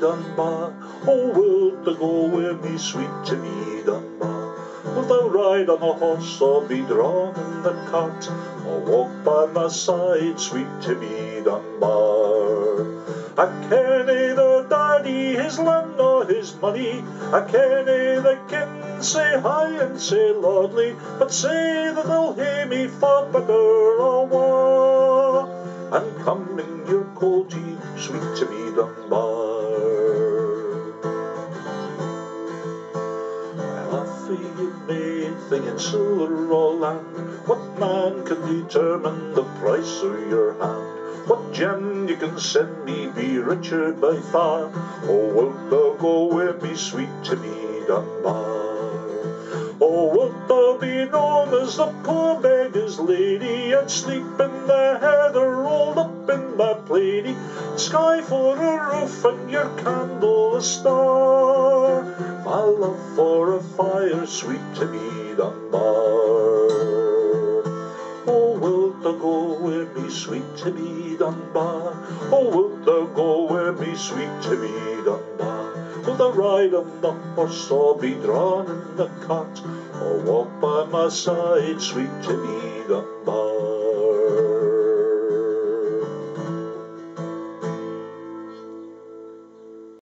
Dunbar? Oh, wilt thou go with me, sweet to oh, me, Dunbar? Wilt thou ride on the horse or be drawn in the cart? Or walk by my side, sweet to me, Dunbar? I ken neither daddy his land nor his money. I ken the kin say high and say lordly, but say that they'll hear me for better or wae. Coalty, sweet Tibby Dunbar. Well, off you made thing in silver or land. What man can determine the price of your hand? What gem you can send me be richer by far? Oh, wilt thou go with me, sweet Tibby Dunbar? Oh, wilt thou be known as the poor beggar's lady and sleep in the heather rolled up in my plaidy? Sky for a roof and your candle a star. My love for a fire, sweet Tibby Dunbar. Oh, wilt thou go with me, sweet Tibby Dunbar? Oh, wilt thou go with me, sweet Tibby Dunbar? Thou ride on the horse or be drawn in the cart? Or walk by my side, sweet Tibby Dunbar?